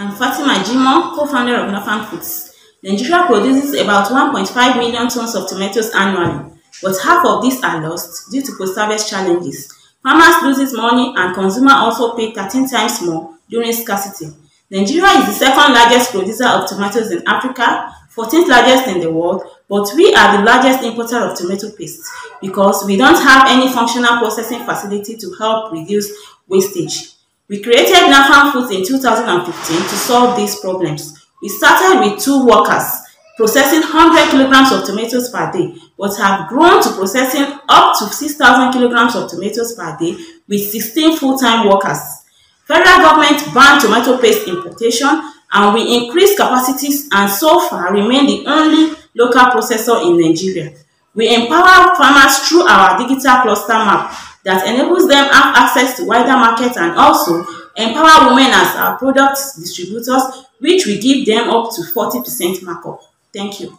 I'm Fatima Jimo, co-founder of Northern Foods. Nigeria produces about 1.5 million tons of tomatoes annually, but half of these are lost due to post-harvest challenges. Farmers lose money and consumers also pay 13 times more during scarcity. Nigeria is the second largest producer of tomatoes in Africa, 14th largest in the world, but we are the largest importer of tomato paste because we don't have any functional processing facility to help reduce wastage. We created Nafarm Foods in 2015 to solve these problems. We started with two workers processing 100 kilograms of tomatoes per day, but have grown to processing up to 6,000 kilograms of tomatoes per day with 16 full-time workers. Federal government banned tomato paste importation and we increased capacities and so far remain the only local processor in Nigeria. We empower farmers through our digital cluster map that enables them have access to wider markets and also empower women as our product distributors, which we give them up to 40% markup. Thank you.